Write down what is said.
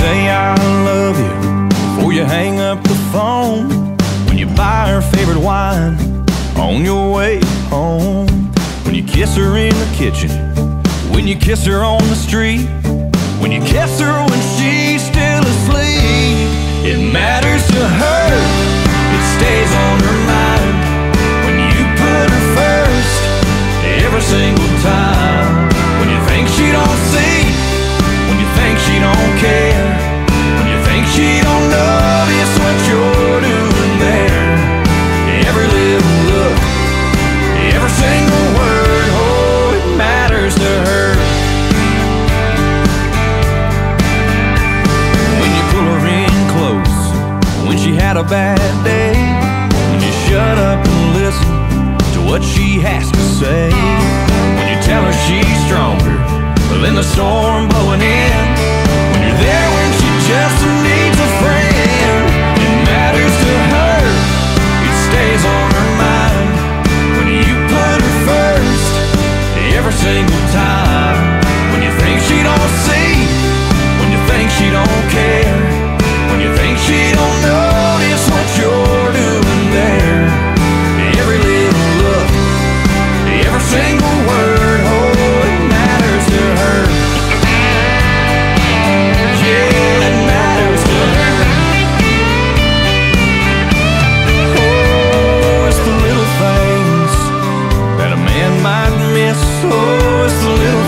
say I love you before you hang up the phone. When you buy her favorite wine on your way home. When you kiss her in the kitchen. When you kiss her on the street. When you kiss her when she's still asleep. bad day. When you shut up and listen to what she has to say. When you tell her she's stronger than the storm blowing in. When you're there when she just needs a friend. It matters to her. It stays on her mind. When you put her first every single time. Oh, it's a little